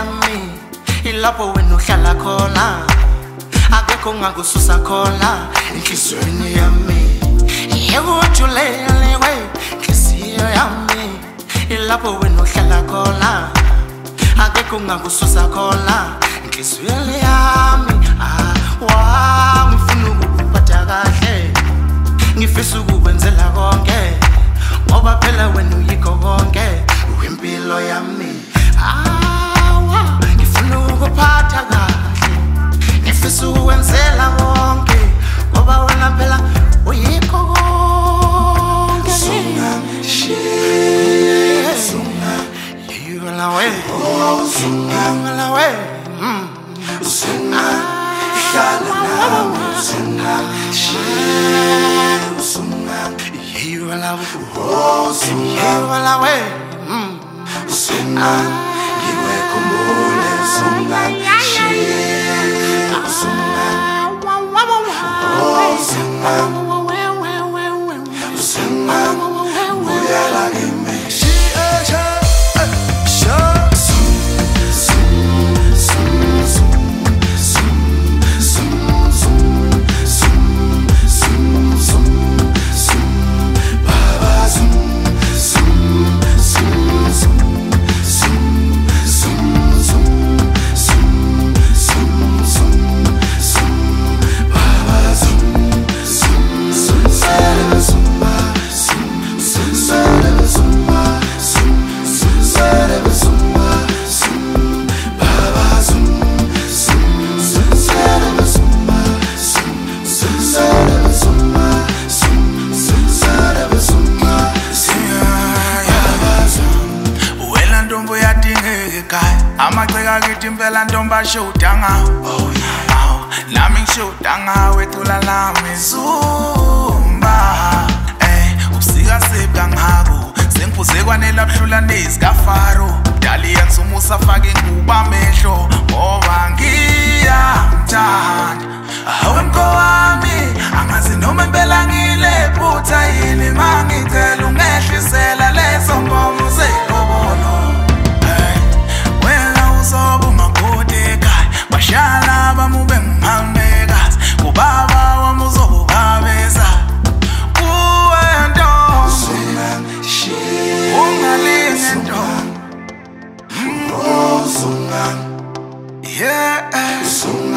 yami ilapho wena uhlala khona akekho ngakususa khona enhlizweni yami yekujuleliwe nhliziyo yami ilapho wena uhlala khona akekho ngakususa khona enhlizweni yami awa ah, wow. Yewalawe. Oh, Simba. Yewalawe. Simba. Yiwe kumbule. Simba. Shie. Simba. Oh, Simba. amaceka akithi impela ntomba shoda ngawo nami ngishoda ngawe thula lami zumba eh ubusika sebda ngako sengiphuze kwanela buhlula nezikafaro dali yangizumusa fake ngubamehlo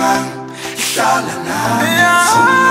man, it's all I know.